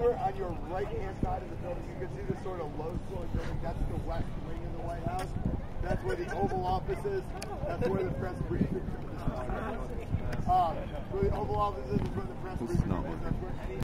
Over on your right-hand side of the building, you can see this sort of low ceiling building. That's the west wing of the White House. That's where the Oval Office is. That's where the press briefing. is. Um, where the Oval Office is, is where the press briefing is. That's where any